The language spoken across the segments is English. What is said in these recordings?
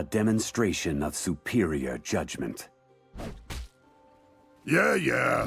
A demonstration of superior judgment. Yeah, yeah.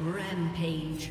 Rampage.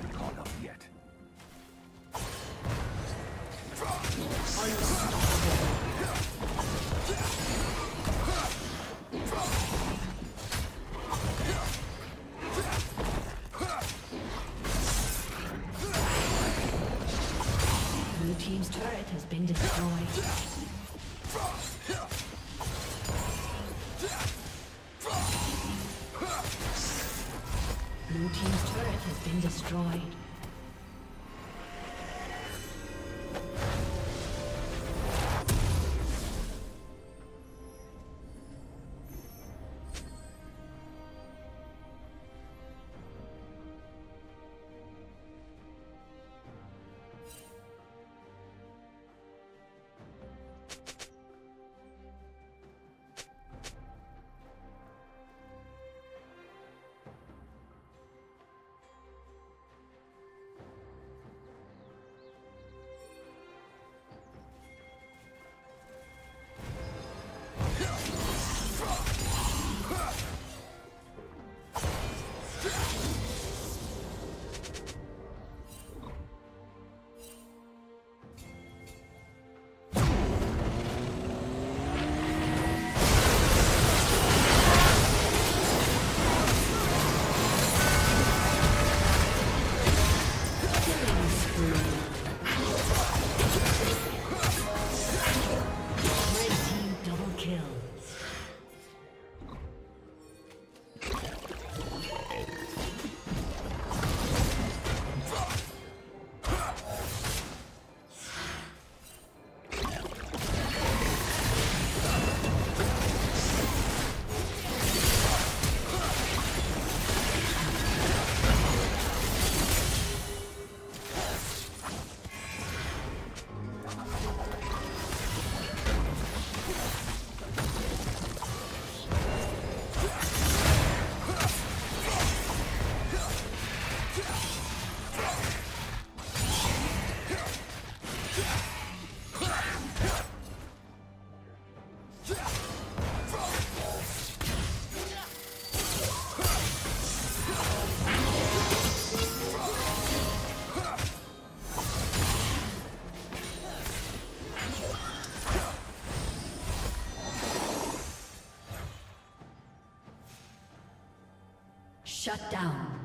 Shut down.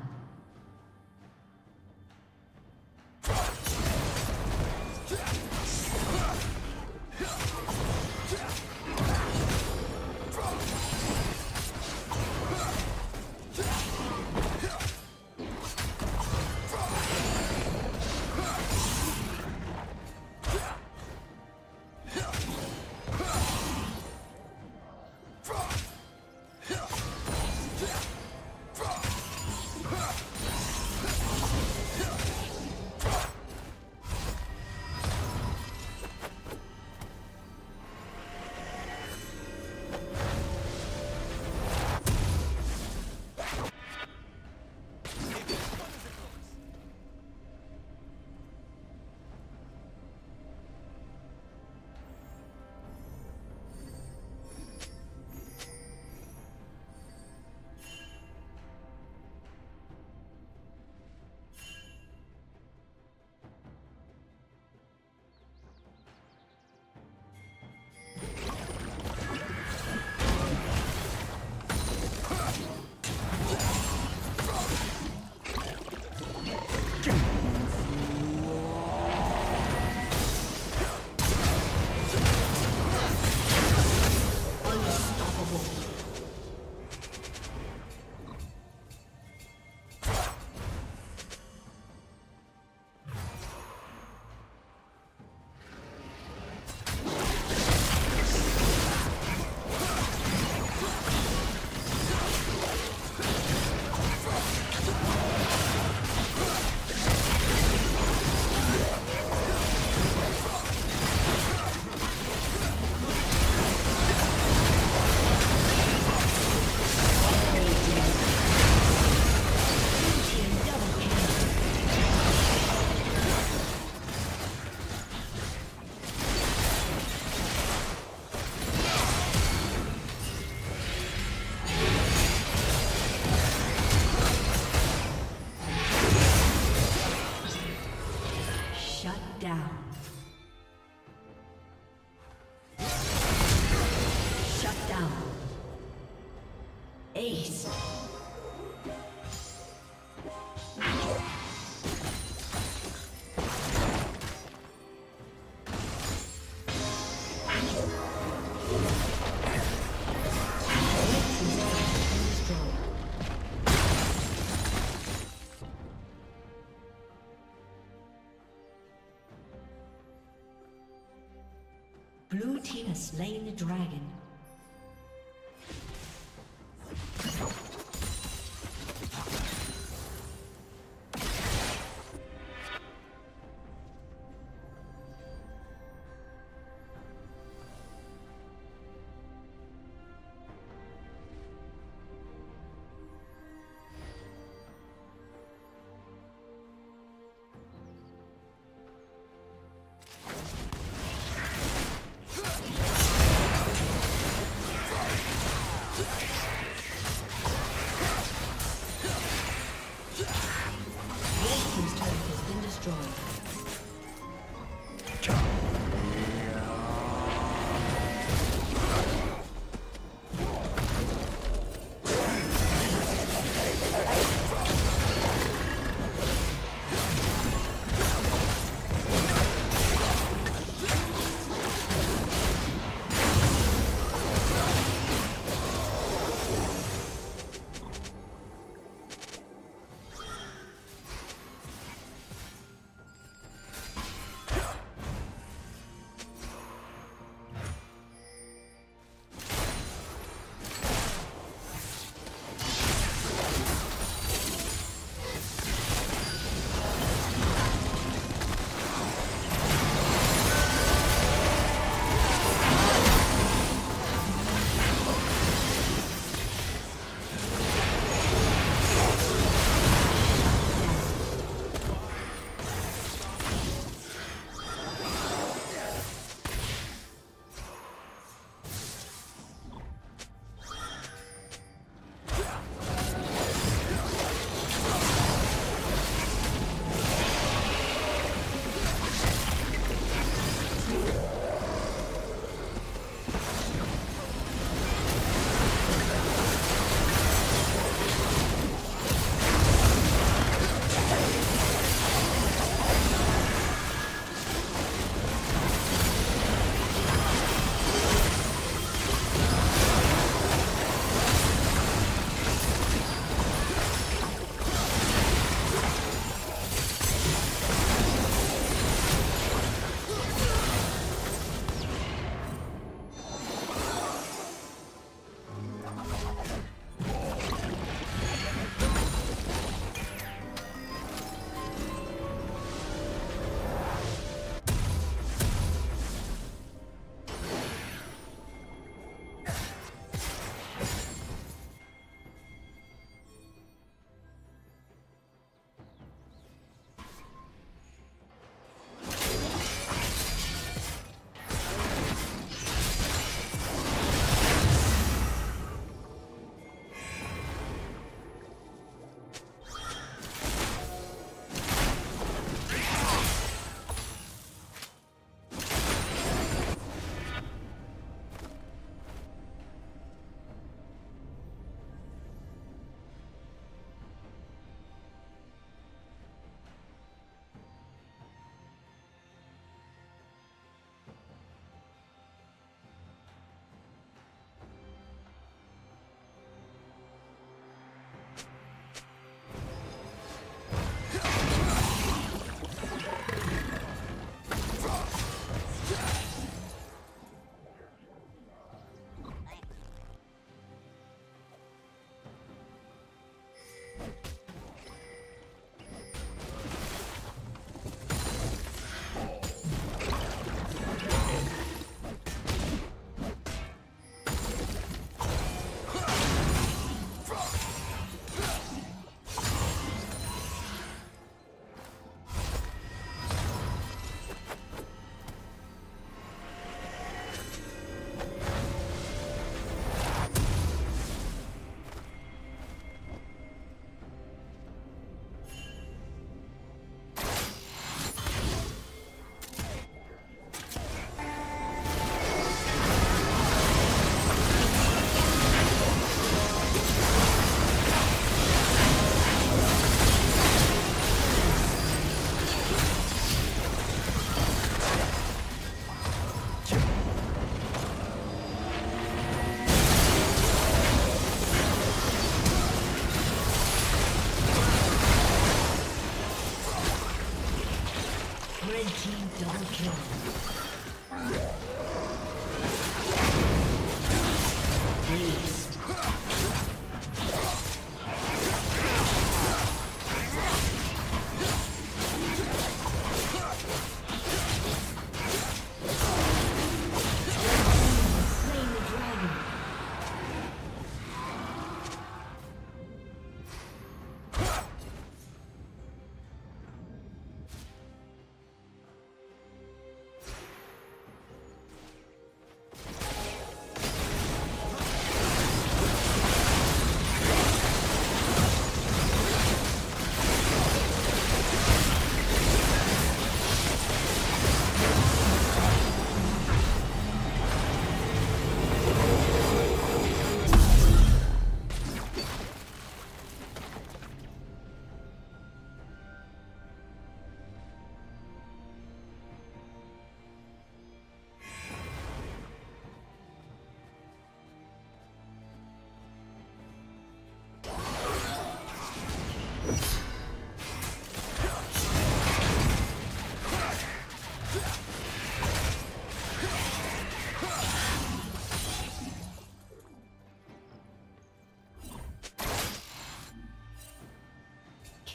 Slain the dragon.